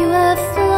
you have.